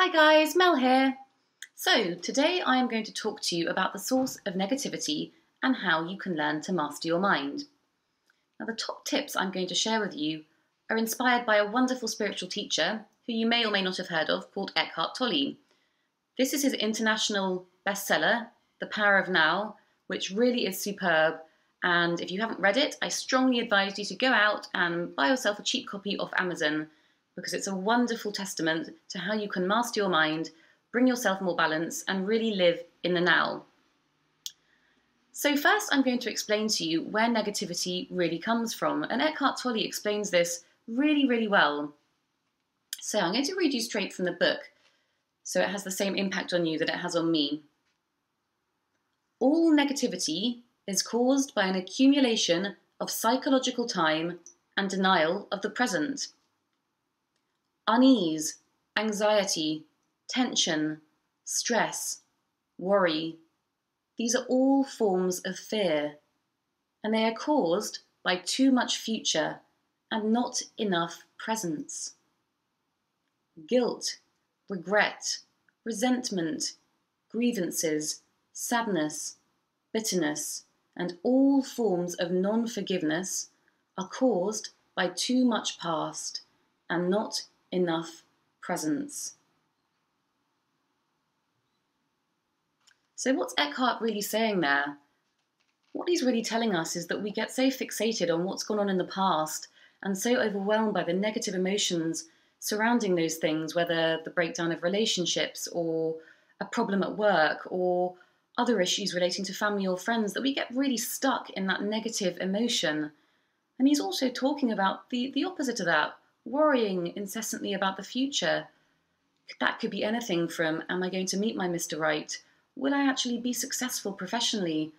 Hi guys, Mel here. So, today I am going to talk to you about the source of negativity and how you can learn to master your mind. Now, the top tips I'm going to share with you are inspired by a wonderful spiritual teacher who you may or may not have heard of called Eckhart Tolle. This is his international bestseller, The Power of Now, which really is superb. And if you haven't read it, I strongly advise you to go out and buy yourself a cheap copy off Amazon because it's a wonderful testament to how you can master your mind, bring yourself more balance, and really live in the now. So, first, I'm going to explain to you where negativity really comes from, and Eckhart Tolle explains this really, really well. So, I'm going to read you straight from the book so it has the same impact on you that it has on me. All negativity is caused by an accumulation of psychological time and denial of the present unease, anxiety, tension, stress, worry. These are all forms of fear, and they are caused by too much future and not enough presence. Guilt, regret, resentment, grievances, sadness, bitterness, and all forms of non forgiveness are caused by too much past and not enough presence. So, what's Eckhart really saying there? What he's really telling us is that we get so fixated on what's gone on in the past and so overwhelmed by the negative emotions surrounding those things, whether the breakdown of relationships or a problem at work or other issues relating to family or friends, that we get really stuck in that negative emotion. And he's also talking about the, the opposite of that worrying incessantly about the future. That could be anything from Am I going to meet my Mr. Right? Will I actually be successful professionally?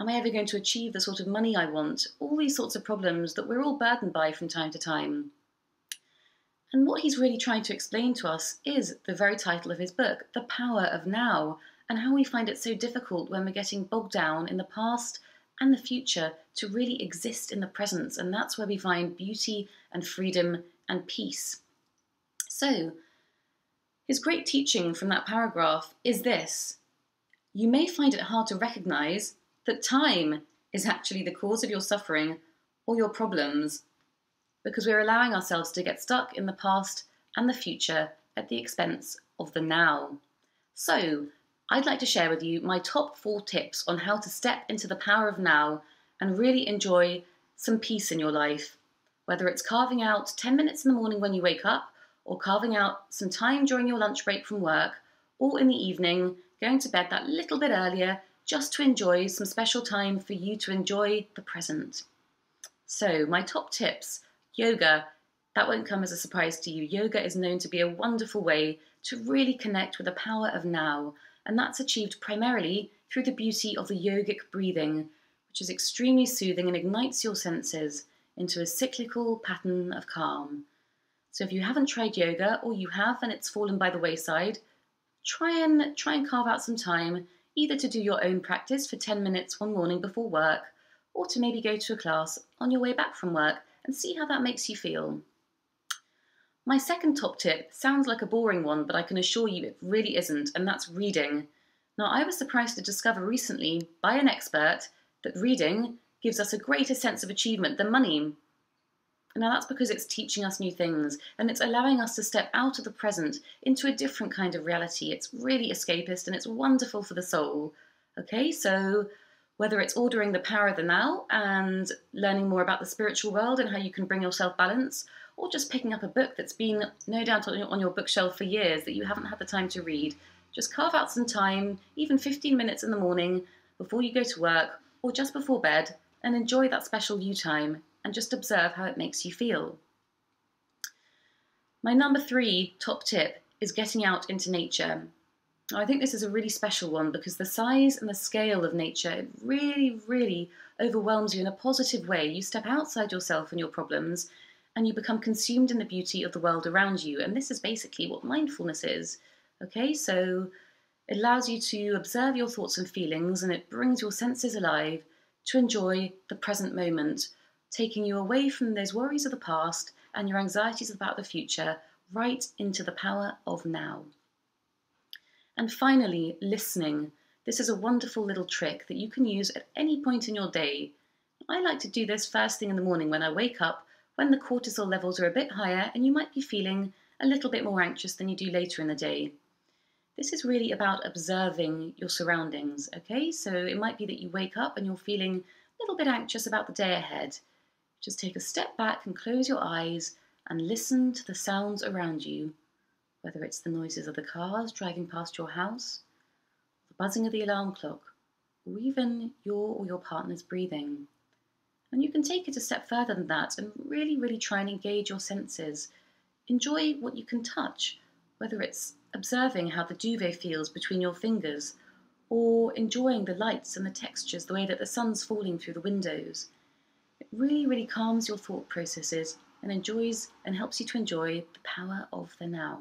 Am I ever going to achieve the sort of money I want? All these sorts of problems that we're all burdened by from time to time. And what he's really trying to explain to us is the very title of his book, The Power of Now, and how we find it so difficult when we're getting bogged down in the past and the future to really exist in the present. And that's where we find beauty and freedom and peace. So, his great teaching from that paragraph is this You may find it hard to recognize that time is actually the cause of your suffering or your problems because we're allowing ourselves to get stuck in the past and the future at the expense of the now. So, I'd like to share with you my top four tips on how to step into the power of now and really enjoy some peace in your life whether it's carving out 10 minutes in the morning when you wake up, or carving out some time during your lunch break from work, or in the evening, going to bed that little bit earlier just to enjoy some special time for you to enjoy the present. So, my top tips yoga. That won't come as a surprise to you. Yoga is known to be a wonderful way to really connect with the power of now, and that's achieved primarily through the beauty of the yogic breathing, which is extremely soothing and ignites your senses into a cyclical pattern of calm. So if you haven't tried yoga or you have and it's fallen by the wayside, try and try and carve out some time either to do your own practice for 10 minutes one morning before work or to maybe go to a class on your way back from work and see how that makes you feel. My second top tip sounds like a boring one, but I can assure you it really isn't, and that's reading. Now, I was surprised to discover recently by an expert that reading gives us a greater sense of achievement than money. Now, that's because it's teaching us new things and it's allowing us to step out of the present into a different kind of reality. It's really escapist and it's wonderful for the soul. Okay, so whether it's ordering the power of the now and learning more about the spiritual world and how you can bring yourself balance, or just picking up a book that's been no doubt on your bookshelf for years that you haven't had the time to read, just carve out some time, even 15 minutes in the morning before you go to work or just before bed, and enjoy that special you time and just observe how it makes you feel. My number three top tip is getting out into nature. I think this is a really special one because the size and the scale of nature it really, really overwhelms you in a positive way. You step outside yourself and your problems and you become consumed in the beauty of the world around you. And this is basically what mindfulness is. Okay, so it allows you to observe your thoughts and feelings and it brings your senses alive to enjoy the present moment, taking you away from those worries of the past and your anxieties about the future right into the power of now. And finally, listening. This is a wonderful little trick that you can use at any point in your day. I like to do this first thing in the morning when I wake up, when the cortisol levels are a bit higher and you might be feeling a little bit more anxious than you do later in the day. This is really about observing your surroundings, okay? So it might be that you wake up and you're feeling a little bit anxious about the day ahead. Just take a step back and close your eyes and listen to the sounds around you, whether it's the noises of the cars driving past your house, the buzzing of the alarm clock, or even your or your partner's breathing. And you can take it a step further than that and really, really try and engage your senses. Enjoy what you can touch, whether it's observing how the duvet feels between your fingers, or enjoying the lights and the textures, the way that the sun's falling through the windows. It really, really calms your thought processes and enjoys and helps you to enjoy the power of the now.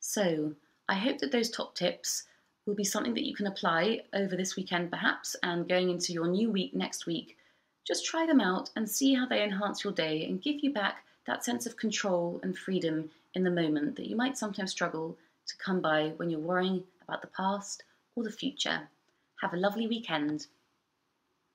So, I hope that those top tips will be something that you can apply over this weekend, perhaps, and going into your new week next week. Just try them out and see how they enhance your day and give you back that sense of control and freedom in the moment that you might sometimes struggle to come by when you're worrying about the past or the future. Have a lovely weekend.